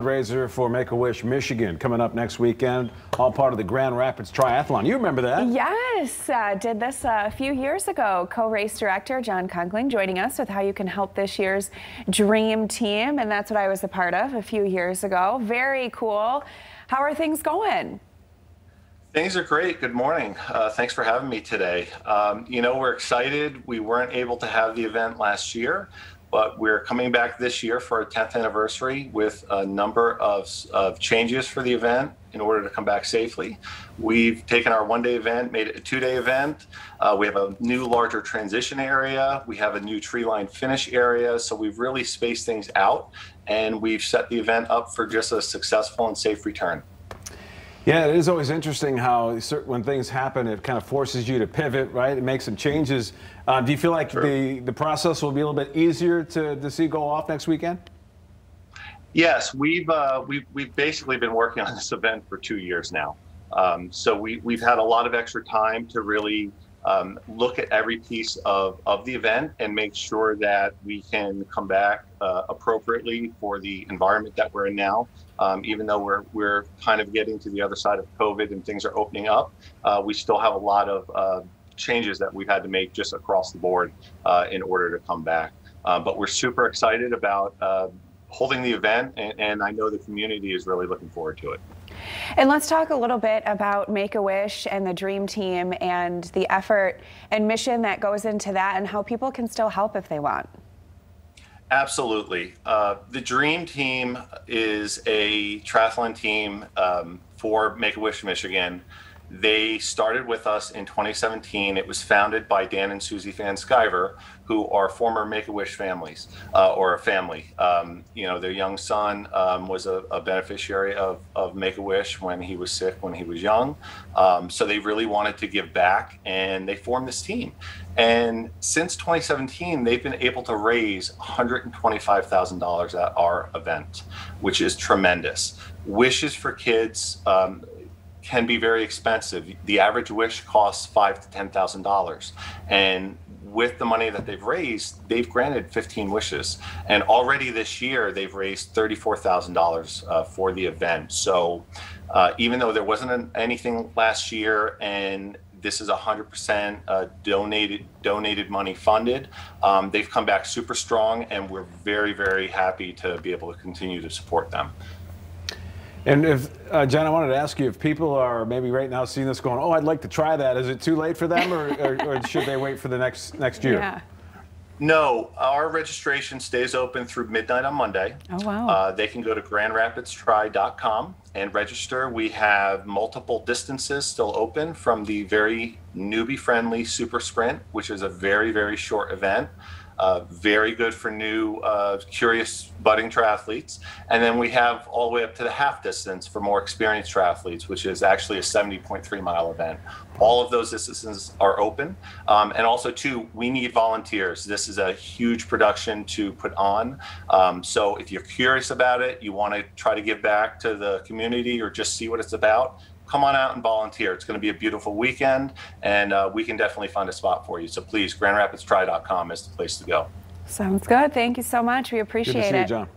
fundraiser for Make-A-Wish Michigan coming up next weekend, all part of the Grand Rapids Triathlon. You remember that? Yes, uh, did this uh, a few years ago. Co-race director John Conkling joining us with how you can help this year's dream team, and that's what I was a part of a few years ago. Very cool. How are things going? Things are great. Good morning. Uh, thanks for having me today. Um, you know, we're excited. We weren't able to have the event last year, but we're coming back this year for our 10th anniversary with a number of, of changes for the event in order to come back safely. We've taken our one day event, made it a two day event. Uh, we have a new, larger transition area. We have a new tree line finish area. So we've really spaced things out and we've set the event up for just a successful and safe return. Yeah, it is always interesting how when things happen, it kind of forces you to pivot, right? It makes some changes. Uh, do you feel like the, the process will be a little bit easier to, to see go off next weekend? Yes, we've, uh, we've, we've basically been working on this event for two years now. Um, so we, we've had a lot of extra time to really um, look at every piece of, of the event and make sure that we can come back uh, appropriately for the environment that we're in now. Um, even though we're, we're kind of getting to the other side of COVID and things are opening up, uh, we still have a lot of uh, changes that we've had to make just across the board uh, in order to come back. Uh, but we're super excited about uh, holding the event, and, and I know the community is really looking forward to it. And let's talk a little bit about Make a Wish and the Dream Team and the effort and mission that goes into that and how people can still help if they want. Absolutely. Uh, the Dream Team is a triathlon team um, for Make a Wish Michigan. They started with us in 2017. It was founded by Dan and Susie Van Sciver, who are former Make-A-Wish families uh, or a family. Um, you know, their young son um, was a, a, beneficiary of, of Make-A-Wish when he was sick when he was young. Um, so they really wanted to give back and they formed this team. And since 2017, they've been able to raise $125,000 at our event, which is tremendous. Wishes for Kids um, can be very expensive. The average wish costs five to ten thousand dollars, and with the money that they've raised, they've granted 15 wishes, and already this year they've raised thirty-four thousand uh, dollars for the event. So, uh, even though there wasn't an, anything last year, and this is 100% uh, donated donated money funded. Um, they've come back super strong, and we're very very happy to be able to continue to support them. And if, uh, Jen, I wanted to ask you if people are maybe right now seeing this going, oh, I'd like to try that. Is it too late for them or, or, or should they wait for the next next year? Yeah. No, our registration stays open through midnight on Monday. Oh, wow. Uh, they can go to grandrapidstri.com and register. We have multiple distances still open from the very newbie friendly Super Sprint, which is a very, very short event. Uh, very good for new, uh, curious budding triathletes. And then we have all the way up to the half distance for more experienced triathletes, which is actually a 70.3 mile event. All of those distances are open. Um, and also, too, we need volunteers. This is a huge production to put on. Um, so if you're curious about it, you want to try to give back to the community or just see what it's about, come on out and volunteer. It's going to be a beautiful weekend, and uh, we can definitely find a spot for you. So please, grandrapidstri.com is the place to go. Sounds good. Thank you so much. We appreciate good to see it. You, John.